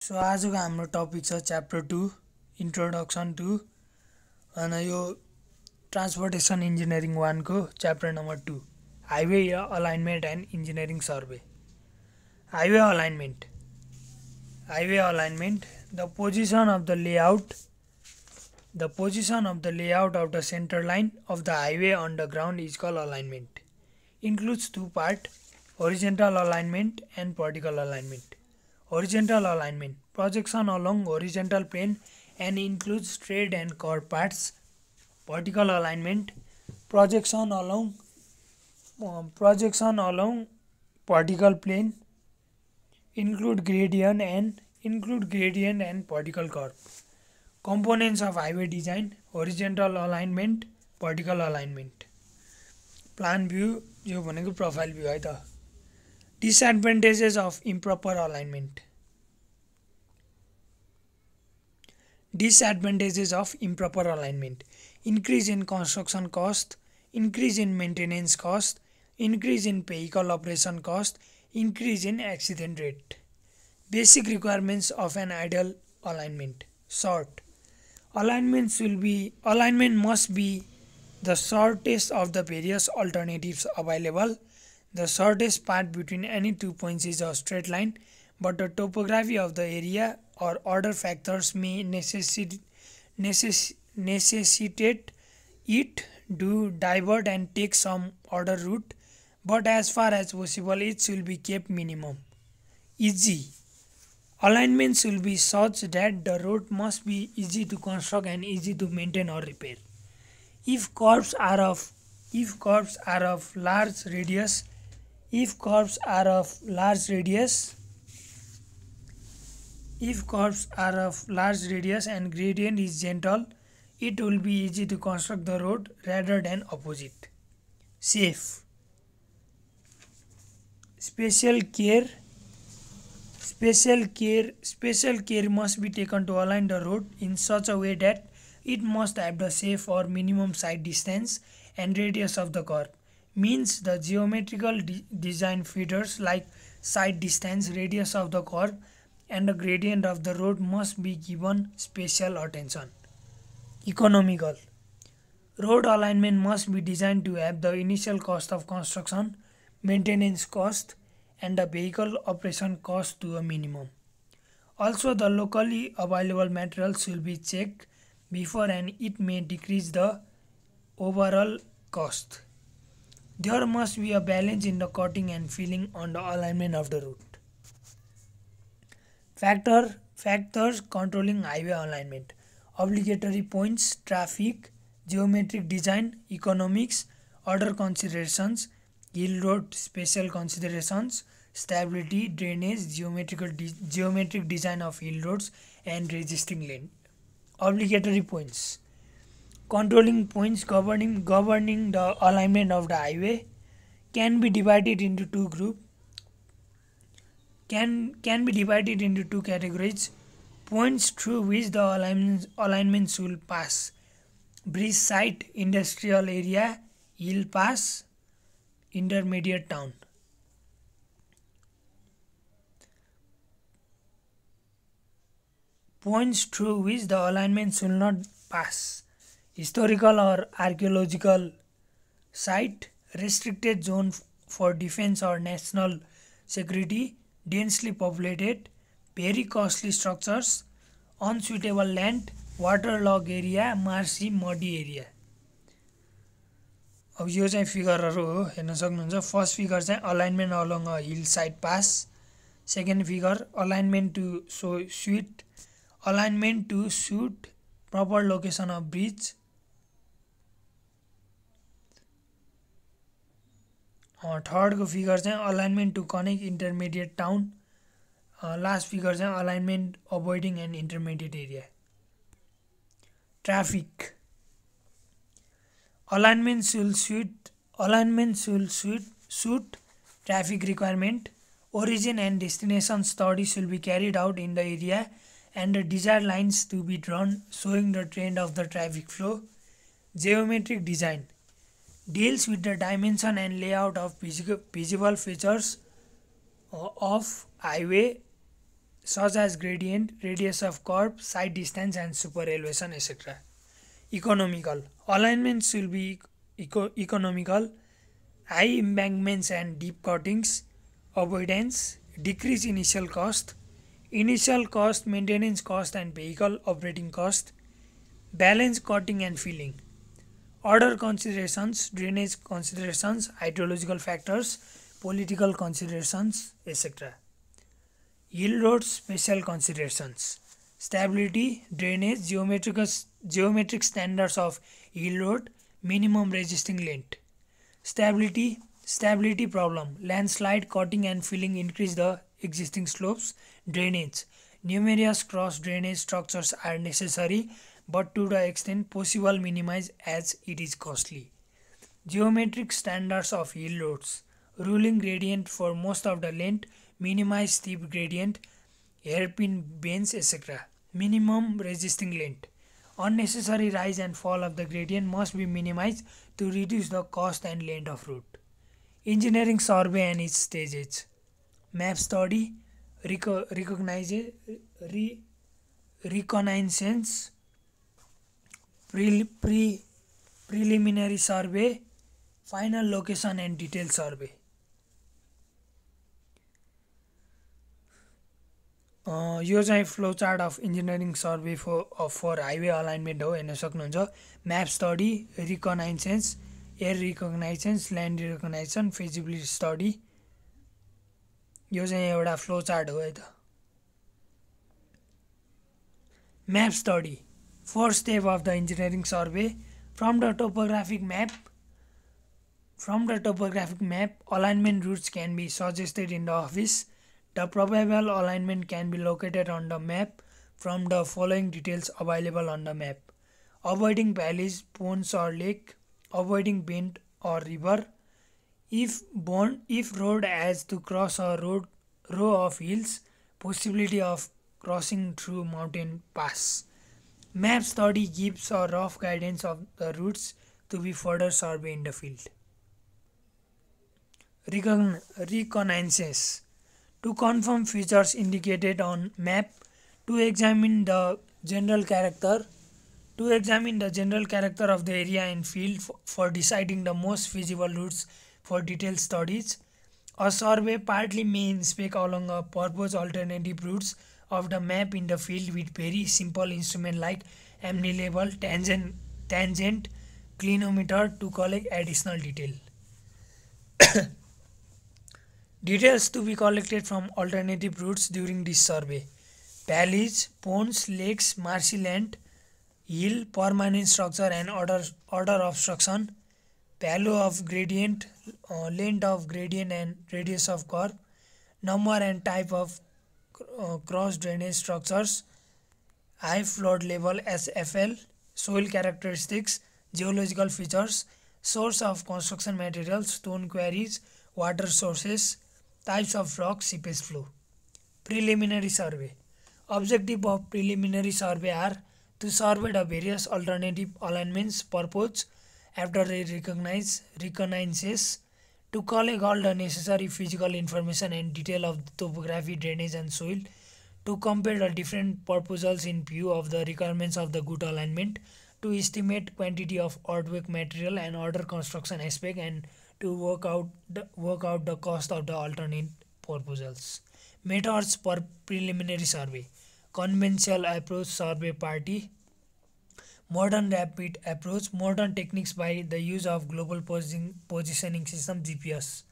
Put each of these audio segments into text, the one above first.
सो आजको हाम्रो टपिक छ च्याप्टर टू इन्ट्रोडक्सन टु अनि यो transportation engineering वानको chapter number two highway alignment and engineering survey. Highway alignment. Highway alignment the position of the layout the position of the layout of the centre line of the highway on the ground is call alignment. Includes two part horizontal alignment and vertical alignment horizontal alignment projection along horizontal plane and includes straight and curved parts vertical alignment projection along uh, projection along vertical plane include gradient and include gradient and vertical curve components of highway design horizontal alignment vertical alignment plan view यो भनेको profile view है त Disadvantages of improper alignment. Disadvantages of improper alignment. Increase in construction cost, increase in maintenance cost, increase in vehicle operation cost, increase in accident rate. Basic requirements of an ideal alignment. Sort. Alignments will be alignment must be the shortest of the various alternatives available the shortest part between any two points is a straight line, but the topography of the area or other factors may necessitate, necess- necessitate it to divert and take some other route, but as far as possible, it should be kept minimum. Easy. Alignments will be such that the road must be easy to construct and easy to maintain or repair. If curves are of if curves are of large radius if curves are of large radius if curves are of large radius and gradient is gentle it will be easy to construct the road rather than opposite. Safe. Special care special care special care must be taken to align the road in such a way that it must have the safe or minimum sight distance and radius of the curve means the geometrical de design features like sight distance, radius of the curve and the gradient of the road must be given special attention. Economical Road alignment must be designed to have the initial cost of construction, maintenance cost and the vehicle operation cost to a minimum. Also the locally available materials should be checked before and it may decrease the overall cost. There must be a balance in the cutting and filling on the alignment of the route. Factor factors controlling highway alignment. Obligatory points, traffic, geometric design, economics, other considerations, hill road special considerations, stability, drainage, geometrical de geometric design of hill roads and resisting lane. Obligatory points controlling points governing governing the alignment of the highway can be divided into two group. Can can be divided into two categories. Points through which the alignment alignments will pass. Bridge site industrial area hill pass intermediate town. Points through which the alignments will not pass historical or archaeological site, restricted zone for defense or national security, densely populated, very costly structures, unsuitable land, waterlogged area, marshy, muddy area. अब यो चाहिँ फिगरहरू हो हेर्न सक्नुहुन्छ first figure चाहिँ alignment along a hill side pass second figure alignment to so suit alignment to suit proper location third को figure चाहे alignment to connect intermediate town last figure चाहिँ alignment avoiding and intermediate area traffic alignment should suit alignment should suit suit traffic requirement origin and destination study should be carried out in the area and the desire lines to be drawn showing the trend of the traffic flow geometric design deals with the dimension and layout of visible features of highway such as gradient, radius of curve, sight distance and super elevation etc. Economical. Alignments will be eco economical, high embankments and deep cuttings, avoidance, decrease initial cost, initial cost, maintenance cost and vehicle operating cost, balance cutting and filling. Order considerations, drainage considerations, hydrological factors, political considerations, etc. Yield road special considerations. Stability, drainage, geometric, geometric standards of yield road, minimum resisting length. Stability, stability problem, landslide, cutting and filling increase the existing slopes. Drainage, numerous cross drainage structures are necessary but to the extent possible minimize as it is costly. Geometric standards of yield roads, ruling gradient for most of the length, minimize steep gradient, hairpin bends etc. Minimum resisting length. Unnecessary rise and fall of the gradient must be minimized to reduce the cost and length of route. Engineering survey and its stages. Map study, recognize, re, reconnaissance, pre, pre, preliminary survey, final location and detail survey. यो चाहिँ flow chart of engineering survey for for highway alignment हो हेर्न सक्नुहुन्छ। Map study reconnaissance air reconnaissance land reconnaissance feasibility study. यो चाहिँ एउटा flow chart हो है त। Map study. first step of the engineering survey. From the topographic map from the topographic map alignment routes can be suggested in the office. The probable alignment can be located on the map. From the following details available on the map. Avoiding valleys ponds or lake. Avoiding bend or river. If bond if road has to cross a road row of hills possibility of crossing through mountain pass. Map study gives a rough guidance of the routes to be further surveyed in the field. Recon reconnaissance to confirm features indicated on map to examine the general character to examine the general character of the area and field for deciding the most feasible routes for detailed studies a survey partly may inspect along a proposed alternative routes of the map in the field with very simple instrument like level, tangent, tangent, clinometer to collect additional detail. Details to be collected from alternative routes during this survey. Valleys, ponds, lakes, marshy land, hill, permanent structure and order, order obstruction, value of gradient, uh, length of gradient and radius of curve, number and type of cross drainage structures, high flood level SFL, soil characteristics, geological features, source of construction materials, stone quarries, water sources, Types of rock seepage flow. Preliminary survey. Objective of preliminary survey are to survey the various alternative alignments purpose after they recognize reconnaissance to collect all the necessary physical information and detail of topography, drainage and soil, to compare the different proposals in view of the requirements of the good alignment, to estimate quantity of earthwork material and order construction aspect and to work out the, work out the cost of the alternate proposals. Methods for preliminary survey. Conventional approach survey party. Modern rapid approach. Modern techniques by the use of global positioning system GPS.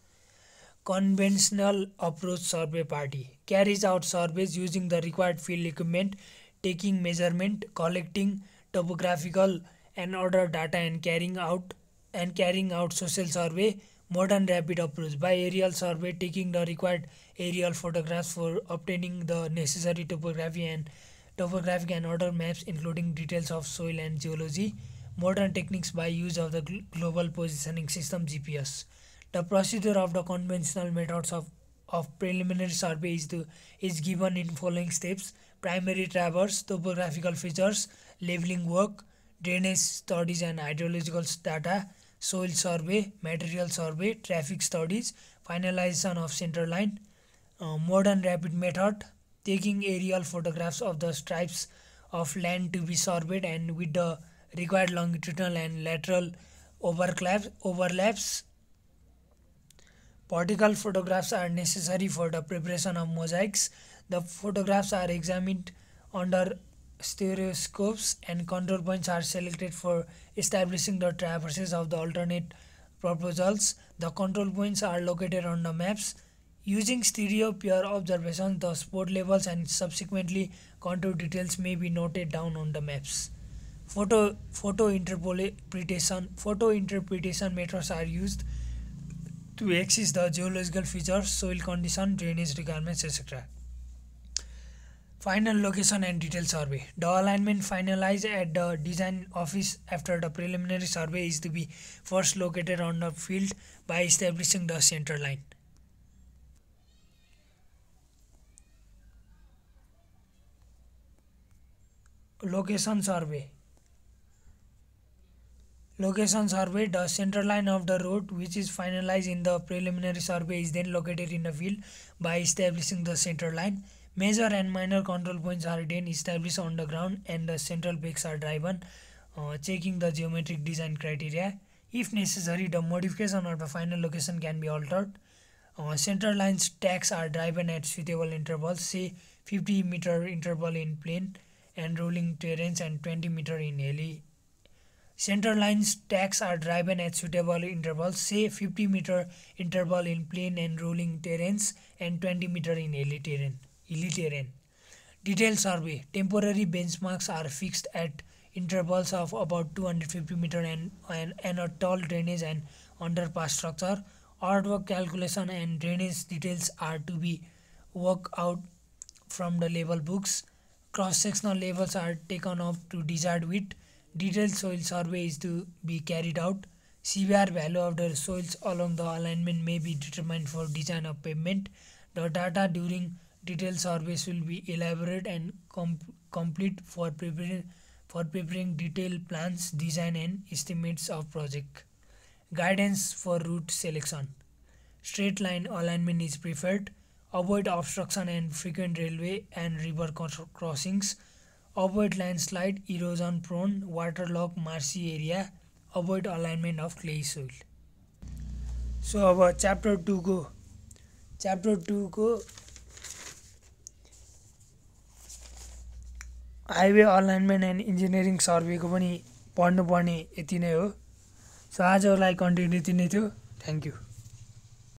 Conventional approach survey party carries out surveys using the required field equipment, taking measurement, collecting topographical and order data and carrying out and carrying out social survey modern rapid approach by aerial survey taking the required aerial photographs for obtaining the necessary topography and topographic and order maps including details of soil and geology modern techniques by use of the global positioning system gps the procedure of the conventional methods of of preliminary survey is, to, is given in following steps. Primary traverse topographical features leveling work drainage studies and hydrological data soil survey, material survey, traffic studies, finalization of center line, uh, modern rapid method, taking aerial photographs of the stripes of land to be surveyed and with the required longitudinal and lateral overlaps, overlaps Particle photographs are necessary for the preparation of mosaics. The photographs are examined under stereoscopes and control points are selected for establishing the traverses of the alternate proposals. The control points are located on the maps. Using stereo peer observation, the spot levels and subsequently contour details may be noted down on the maps. Photo, photo interpretation photo interpretation methods are used to access the geological features, soil condition, drainage requirements, etc. Final location and detail survey. The alignment finalized at the design office after the preliminary survey is to be first located on the field by establishing the center line. Location survey Location survey The center line of the road which is finalized in the preliminary survey is then located in the field by establishing the center line. Major and minor control points are then established on the ground and the central peaks are driven, uh, checking the geometric design criteria. If necessary, the modification of the final location can be altered. Uh, center line stacks are driven at suitable intervals, say 50 meter interval in plain and rolling terrains and 20 meter in hilly Center line stacks are driven at suitable intervals, say 50 meter interval in plain and rolling terrains and 20 meter in hilly terrain. Hilly terrain. Detailed survey. Temporary benchmarks are fixed at intervals of about 250 meter and, and, and a tall drainage and underpass structure. Earthwork calculation and drainage details are to be worked out from the level books. Cross-sectional levels are taken up to desired width Detailed soil survey is to be carried out. CBR value of the soils along the alignment may be determined for design of pavement. The data during detailed surveys will be elaborate and com complete for preparing for preparing detailed plans, design and estimates of project. Guidance for route selection. Straight line alignment is preferred. Avoid obstruction and frequent railway and river con crossings avoid landslide erosion prone water log marshy area avoid alignment of clay soil so अब chapter टुको chapter टुको highway alignment and engineering सर्भेको पनि पढ्नुपर्ने यति नै हो। सो आजलाई continue यति नै थियो। थ्याङ्क्यु